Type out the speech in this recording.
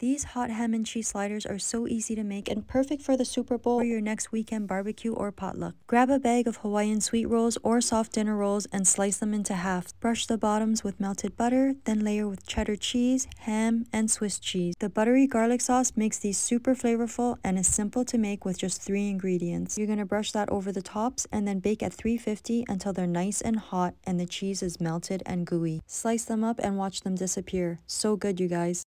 These hot ham and cheese sliders are so easy to make and perfect for the Super Bowl or your next weekend barbecue or potluck. Grab a bag of Hawaiian sweet rolls or soft dinner rolls and slice them into halves. Brush the bottoms with melted butter, then layer with cheddar cheese, ham, and Swiss cheese. The buttery garlic sauce makes these super flavorful and is simple to make with just three ingredients. You're going to brush that over the tops and then bake at 350 until they're nice and hot and the cheese is melted and gooey. Slice them up and watch them disappear. So good, you guys.